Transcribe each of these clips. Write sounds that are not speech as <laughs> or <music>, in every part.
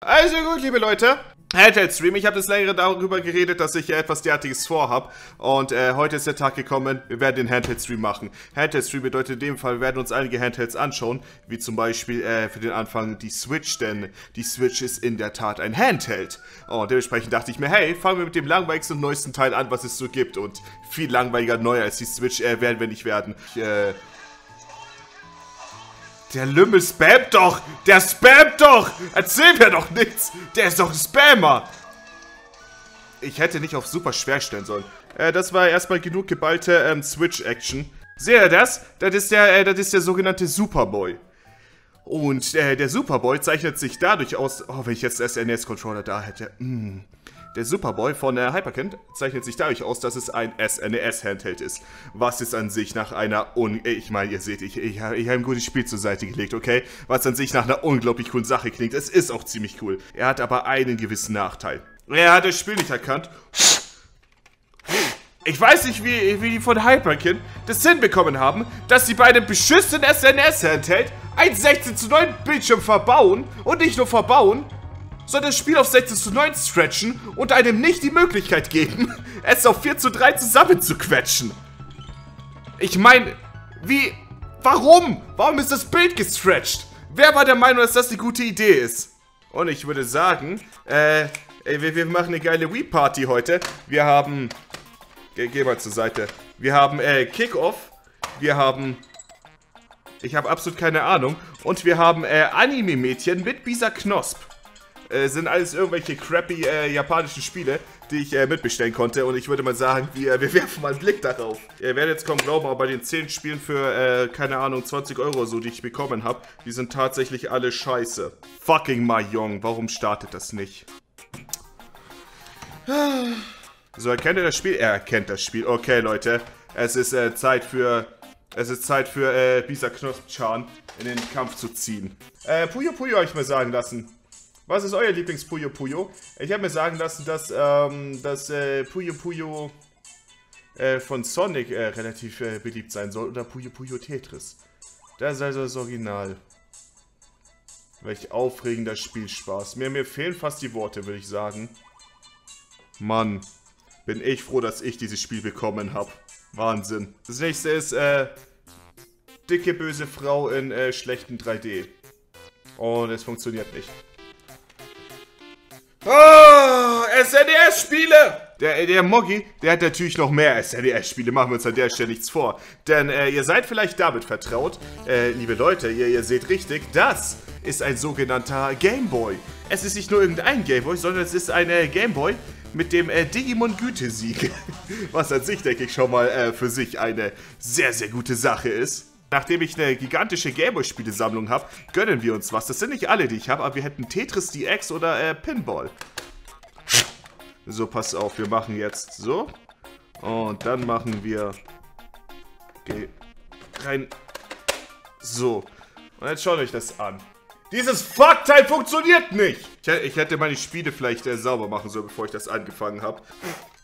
Also gut, liebe Leute. Handheld Stream, ich habe das längere darüber geredet, dass ich ja etwas derartiges vorhab und äh, heute ist der Tag gekommen, wir werden den Handheld Stream machen. Handheld Stream bedeutet in dem Fall, wir werden uns einige Handhelds anschauen, wie zum Beispiel äh, für den Anfang die Switch, denn die Switch ist in der Tat ein Handheld. Und dementsprechend dachte ich mir, hey, fangen wir mit dem langweiligsten und neuesten Teil an, was es so gibt und viel langweiliger neuer als die Switch äh, werden wir nicht werden. Ich, äh, der Lümmel spammt doch! Der spammt doch! Erzähl mir doch nichts! Der ist doch ein Spammer! Ich hätte nicht auf super schwer stellen sollen. Äh, das war erstmal genug geballte ähm, Switch-Action. Seht ihr das? Das ist der, äh, das ist der sogenannte Superboy. Und äh, der Superboy zeichnet sich dadurch aus... Oh, wenn ich jetzt SNES-Controller da hätte. Mm. Der Superboy von äh, Hyperkind zeichnet sich dadurch aus, dass es ein SNES-Handheld ist. Was ist an sich nach einer un... Ich meine, ihr seht, ich, ich, ich habe ein gutes Spiel zur Seite gelegt, okay? Was an sich nach einer unglaublich coolen Sache klingt. Es ist auch ziemlich cool. Er hat aber einen gewissen Nachteil. Er hat das Spiel nicht erkannt. Ich weiß nicht, wie, wie die von Hyperkin das hinbekommen haben, dass sie bei einem beschissenen SNS-Handheld ein 16 zu 9 Bildschirm verbauen und nicht nur verbauen, sondern das Spiel auf 16 zu 9 stretchen und einem nicht die Möglichkeit geben, <laughs> es auf 4 zu 3 zusammenzuquetschen. Ich meine, wie, warum? Warum ist das Bild gestretched? Wer war der Meinung, dass das eine gute Idee ist? Und ich würde sagen, äh, wir, wir machen eine geile Wii-Party heute. Wir haben, geh, geh mal zur Seite. Wir haben, äh, Kickoff. Wir haben ich habe absolut keine Ahnung. Und wir haben äh, Anime-Mädchen mit Bisa Knosp. Äh, sind alles irgendwelche crappy äh, japanischen Spiele, die ich äh, mitbestellen konnte. Und ich würde mal sagen, wir, wir werfen mal einen Blick darauf. Ihr werdet jetzt kaum glauben, aber bei den 10 Spielen für, äh, keine Ahnung, 20 Euro so, die ich bekommen habe, die sind tatsächlich alle scheiße. Fucking Mahjong, warum startet das nicht? So, erkennt ihr das Spiel? Er erkennt das Spiel. Okay, Leute. Es ist äh, Zeit für... Es ist Zeit für äh, Bisa Knospchan in den Kampf zu ziehen. Äh, Puyo Puyo habe ich mir sagen lassen. Was ist euer Lieblings-Puyo Puyo? Ich habe mir sagen lassen, dass ähm, das äh, Puyo Puyo äh, von Sonic äh, relativ äh, beliebt sein soll. Oder Puyo Puyo Tetris. Das ist also das Original. Welch aufregender Spielspaß. Mir, mir fehlen fast die Worte, würde ich sagen. Mann, bin ich froh, dass ich dieses Spiel bekommen habe. Wahnsinn. Das nächste ist, äh, dicke böse Frau in äh, schlechten 3D. Und es funktioniert nicht. Oh, SNES-Spiele! Der, der Moggi, der hat natürlich noch mehr SNES-Spiele, machen wir uns an der Stelle nichts vor. Denn äh, ihr seid vielleicht damit vertraut, äh, liebe Leute, ihr, ihr seht richtig, das ist ein sogenannter Gameboy. Es ist nicht nur irgendein Gameboy, sondern es ist ein äh, Gameboy mit dem äh, Digimon Gütesieg. <laughs> Was an sich, denke ich, schon mal äh, für sich eine sehr, sehr gute Sache ist. Nachdem ich eine gigantische Gameboy-Spielesammlung habe, gönnen wir uns was. Das sind nicht alle, die ich habe, aber wir hätten Tetris DX oder äh, Pinball. So, pass auf, wir machen jetzt so. Und dann machen wir... Geh rein. So. Und jetzt schaut euch das an. Dieses Fuckteil funktioniert nicht! Ich, hätte meine Spiele vielleicht äh, sauber machen sollen, bevor ich das angefangen habe.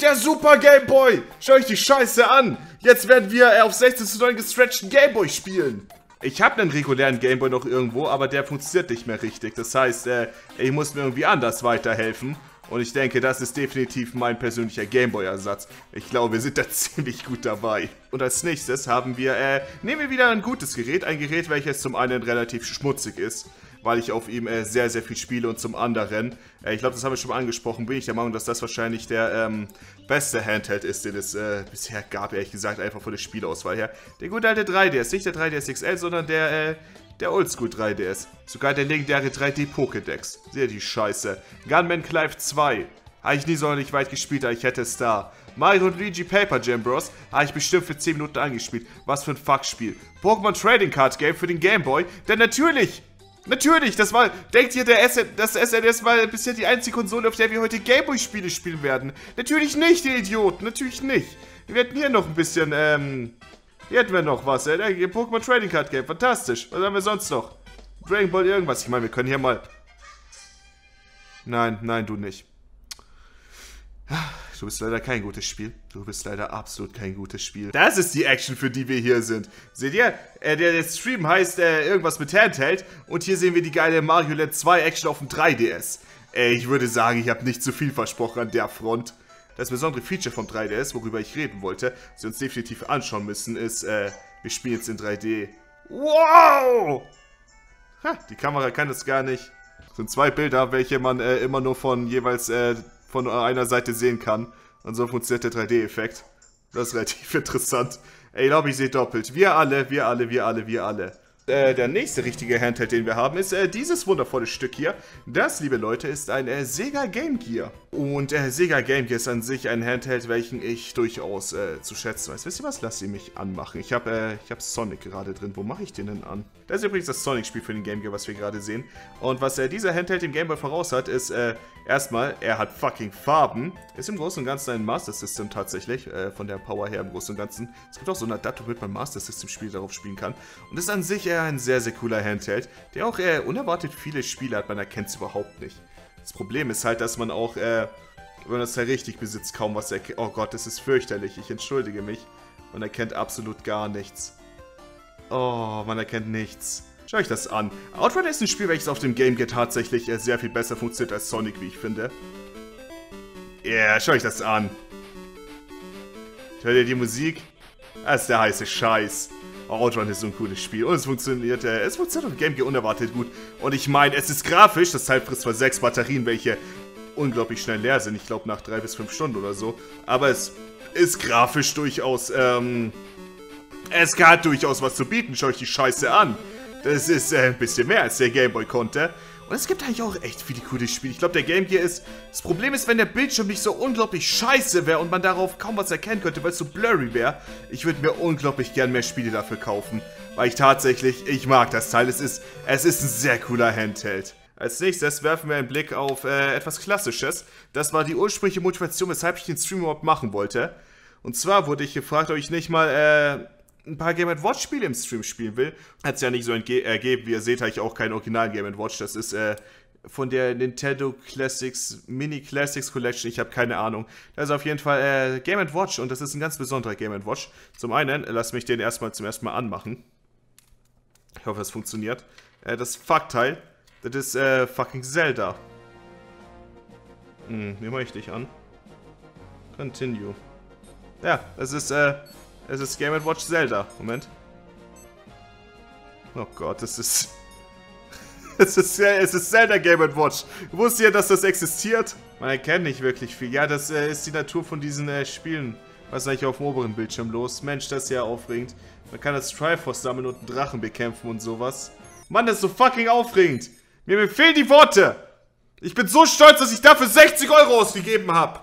Der Super Game Boy! Schau euch die Scheiße an! Jetzt werden wir äh, auf 16 zu 9 gestretchten Game Boy spielen! Ich habe einen regulären Gameboy noch irgendwo, aber der funktioniert nicht mehr richtig. Das heißt, äh, ich muss mir irgendwie anders weiterhelfen. Und ich denke, das ist definitiv mein persönlicher Gameboy-Ersatz. Ich glaube, wir sind da <laughs> ziemlich gut dabei. Und als nächstes haben wir, äh, nehmen wir wieder ein gutes Gerät. Ein Gerät, welches zum einen relativ schmutzig ist weil ich auf ihm äh, sehr, sehr viel spiele und zum anderen, äh, ich glaube, das haben wir schon mal angesprochen, bin ich der Meinung, dass das wahrscheinlich der ähm, beste Handheld ist, den es äh, bisher gab, ehrlich gesagt, einfach von der Spielauswahl her. Der gute alte 3DS, nicht der 3DS XL, sondern der, äh, der Oldschool 3DS. Sogar der legendäre 3D Pokédex. Seht die Scheiße. Gunman Clive 2. Habe ich nie sonderlich weit gespielt, aber ich hätte es da. Mario und Luigi Paper Jam Bros. habe ich bestimmt für 10 Minuten angespielt. Was für ein Fuckspiel. Pokémon Trading Card Game für den Game Boy. Denn natürlich Natürlich, das war, denkt ihr, der SN, das SNES war bisher die einzige Konsole, auf der wir heute Gameboy-Spiele spielen werden? Natürlich nicht, ihr Idioten, natürlich nicht. Wir hätten hier noch ein bisschen, ähm, hier hätten wir noch was, äh, Pokémon Trading Card Game, fantastisch. Was haben wir sonst noch? Dragon Ball irgendwas, ich meine, wir können hier mal... Nein, nein, du nicht. Du bist leider kein gutes Spiel. Du bist leider absolut kein gutes Spiel. Das ist die Action, für die wir hier sind. Seht ihr? Äh, der, der, Stream heißt äh, irgendwas mit Handheld. Und hier sehen wir die geile Mario Land 2 Action auf dem 3DS. Ey, ich würde sagen, ich habe nicht zu viel versprochen an der Front. Das besondere Feature vom 3DS, worüber ich reden wollte, das wir uns definitiv anschauen müssen, ist, äh, wir spielen jetzt in 3D. Wow! Ha, die Kamera kann das gar nicht. Das sind zwei Bilder, welche man äh, immer nur von jeweils äh, von einer Seite sehen kann. Und so funktioniert der 3D-Effekt. Das ist relativ <laughs> interessant. Ey, ich glaube, ich sehe doppelt. Wir alle, wir alle, wir alle, wir alle. Äh, der nächste richtige Handheld, den wir haben, ist äh, dieses wundervolle Stück hier. Das, liebe Leute, ist ein äh, Sega Game Gear. Und äh, Sega Game Gear ist an sich ein Handheld, welchen ich durchaus äh, zu schätzen weiß. Wisst ihr was? Lass sie mich anmachen. Ich habe äh, hab Sonic gerade drin. Wo mache ich den denn an? Das ist übrigens das Sonic-Spiel für den Game Gear, was wir gerade sehen. Und was dieser Handheld im Game Boy voraus hat, ist erstmal, er hat fucking Farben. Ist im Großen und Ganzen ein Master System tatsächlich, von der Power her im Großen und Ganzen. Es gibt auch so ein Adapter, womit man Master System Spiel darauf spielen kann. Und ist an sich eher ein sehr, sehr cooler Handheld, der auch äh, unerwartet viele Spiele hat. Man erkennt es überhaupt nicht. Das Problem ist halt, dass man auch, äh, wenn man das ja richtig besitzt, kaum was erkennt. Oh Gott, das ist fürchterlich. Ich entschuldige mich. Man erkennt absolut gar nichts. Oh, man erkennt nichts. Schau euch das an. Outrun ist ein Spiel, welches auf dem Game Gear tatsächlich äh, sehr viel besser funktioniert als Sonic, wie ich finde. Ja, yeah, schau euch das an. Hört ihr die Musik? Das ist der heiße Scheiß. Outrun ist so ein cooles Spiel und es funktioniert, äh, es funktioniert auf Game Gear unerwartet gut. Und ich meine, es ist grafisch, das Teil frisst zwar sechs Batterien, welche unglaublich schnell leer sind, ich glaube nach drei bis fünf Stunden oder so, aber es ist grafisch durchaus, ähm, es hat durchaus was zu bieten. Schau euch die Scheiße an. Das ist äh, ein bisschen mehr, als der Gameboy konnte. Und es gibt eigentlich auch echt viele coole Spiele. Ich glaube, der Game Gear ist... Das Problem ist, wenn der Bildschirm nicht so unglaublich scheiße wäre und man darauf kaum was erkennen könnte, weil es so blurry wäre. Ich würde mir unglaublich gern mehr Spiele dafür kaufen. Weil ich tatsächlich... Ich mag das Teil. Es ist, es ist ein sehr cooler Handheld. Als nächstes werfen wir einen Blick auf äh, etwas Klassisches. Das war die ursprüngliche Motivation, weshalb ich den Stream überhaupt machen wollte. Und zwar wurde ich gefragt, ob ich nicht mal... Äh, ein paar Game Watch Spiele im Stream spielen will, hat es ja nicht so ergeben. Wie ihr seht, habe ich auch keinen originalen Game Watch. Das ist äh, von der Nintendo Classics, Mini Classics Collection. Ich habe keine Ahnung. Das ist auf jeden Fall äh, Game Watch und das ist ein ganz besonderer Game Watch. Zum einen, lass mich den erstmal zum ersten Mal anmachen. Ich hoffe, es funktioniert. Äh, das Fuckteil, das ist äh, fucking Zelda. Hm, mache ich dich an? Continue. Ja, es ist, äh, es ist Game Watch Zelda. Moment. Oh Gott, es ist... <laughs> es ist, es ist Zelda Game Watch. Wusst ihr, dass das existiert? Man erkennt nicht wirklich viel. Ja, das äh, ist die Natur von diesen äh, Spielen. Was ist eigentlich auf dem oberen Bildschirm los? Mensch, das ist ja aufregend. Man kann das Triforce sammeln und einen Drachen bekämpfen und sowas. Mann, das ist so fucking aufregend. Mir fehlen die Worte. Ich bin so stolz, dass ich dafür 60 Euro ausgegeben habe.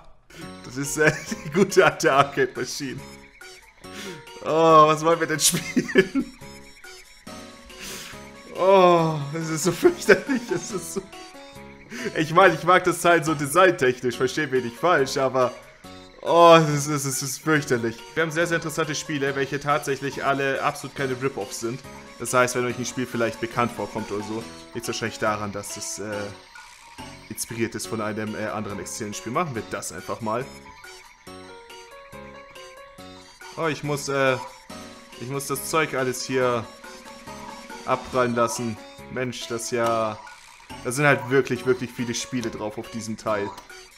Das ist äh, <laughs> die gute alte Arcade-Maschine. Oh, was wollen wir denn spielen? Oh, es ist so fürchterlich. Es ist so... Ich meine, ich mag das Teil so designtechnisch, verstehe mich nicht falsch, aber... Oh, es ist, es ist fürchterlich. Wir haben sehr, sehr interessante Spiele, welche tatsächlich alle absolut keine Rip-Offs sind. Das heißt, wenn euch ein Spiel vielleicht bekannt vorkommt oder so, liegt es wahrscheinlich daran, dass es äh, inspiriert ist von einem äh, anderen existierenden Spiel. Machen wir das einfach mal. Oh, ich muss, äh, ich muss das Zeug alles hier abprallen lassen. Mensch, das ja... Da sind halt wirklich, wirklich viele Spiele drauf auf diesem Teil.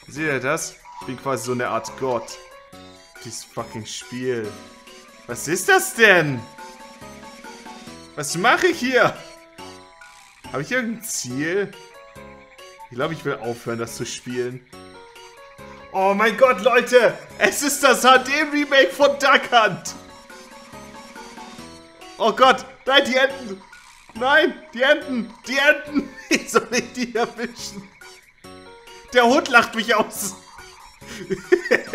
Seht ihr das? Ich bin quasi so eine Art Gott. Dieses fucking Spiel. Was ist das denn? Was mache ich hier? Habe ich irgendein Ziel? Ich glaube, ich will aufhören, das zu spielen. Oh mein Gott, Leute! Es ist das HD-Remake von Duck Hunt! Oh Gott! Nein, die Enten! Nein, die Enten! Die Enten! <laughs> Wie soll ich die erwischen? Der Hund lacht mich aus! <laughs>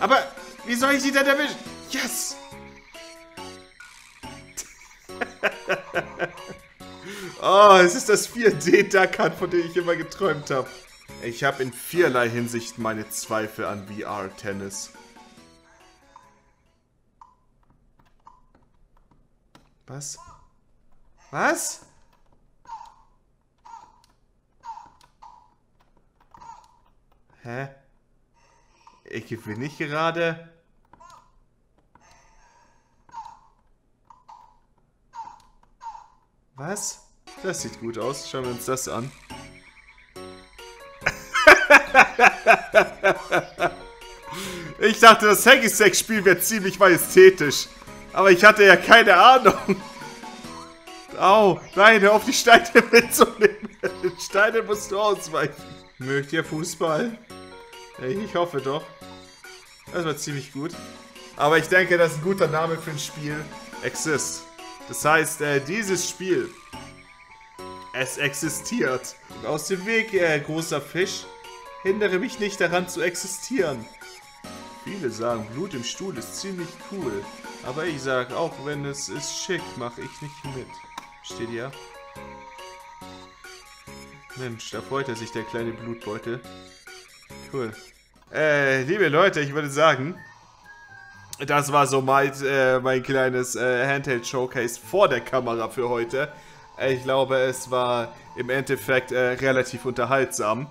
Aber wie soll ich sie denn erwischen? Yes! <laughs> oh, es ist das 4D-Duck Hunt, von dem ich immer geträumt habe. Ich habe in vielerlei Hinsicht meine Zweifel an VR-Tennis. Was? Was? Hä? Äh, gewinne ich gerade? Was? Das sieht gut aus. Schauen wir uns das an. Ich dachte, das Hacky-Sack-Spiel wäre ziemlich majestätisch. Aber ich hatte ja keine Ahnung. Au, nein, hör auf die Steine <laughs> mitzunehmen. Steine musst du ausweichen. Mögt ihr Fußball? Ich hoffe doch. Das war ziemlich gut. Aber ich denke, das ist ein guter Name für ein Spiel. Exist. Das heißt, äh, dieses Spiel, es existiert. Aus dem Weg, äh, großer Fisch. Hindere mich nicht daran zu existieren. Viele sagen, Blut im Stuhl ist ziemlich cool. Aber ich sag, auch wenn es ist schick, mache ich nicht mit. Steht ihr? Mensch, da freut er sich, der kleine Blutbeutel. Cool. Äh, liebe Leute, ich würde sagen, das war so mein, äh, mein kleines äh, Handheld-Showcase vor der Kamera für heute. Ich glaube, es war im Endeffekt äh, relativ unterhaltsam.